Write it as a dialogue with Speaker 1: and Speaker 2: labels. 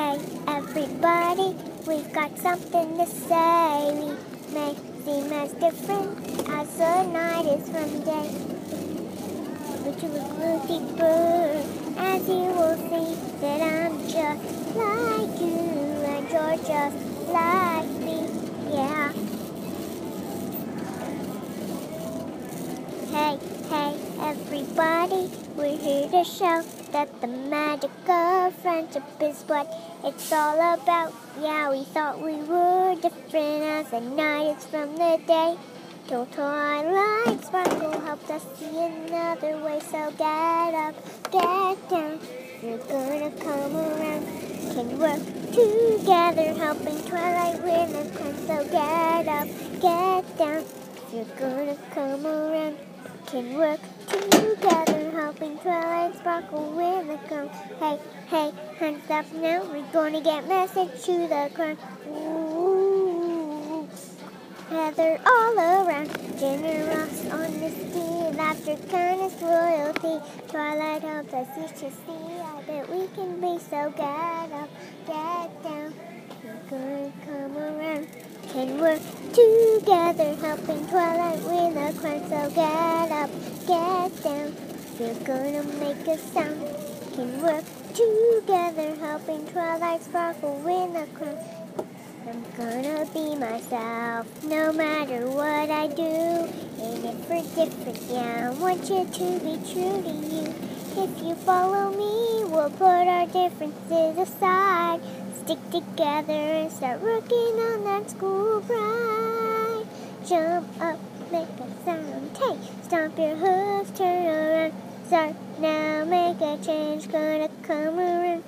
Speaker 1: hey, everybody, we've got something to say. We may seem as different as the night is from day. But you look deeper as you will see that I'm just like you and you're just like me. Yeah. Hey, hey, everybody, we're here to show that the magic of friendship is what it's all about. Yeah, we thought we were different as the night is from the day. Till twilight sparkle helped us see another way. So get up, get down. You're gonna come around. Can work together, helping twilight win the crown. So get up, get down. You're gonna come around. Can work together, twilight sparkle with the crown. Hey, hey, hands up now. We're gonna get message to the crown. Ooh, Heather all around, generous, honesty, laughter, kindness, loyalty. Twilight helps us each to see that we can be so get up, get down. We're gonna come around, can work together, helping Twilight win a crown. So get up, get down. We're gonna make a sound, can work together, helping Twilight sparkle win the crown. I'm gonna be myself, no matter what I do. And if we're different, yeah, I want you to be true to you. If you follow me, we'll put our differences aside. Stick together and start working on that school pride. Jump up, make a sound, hey, stomp your hooves, turn around. Start now, make a change, gonna come around.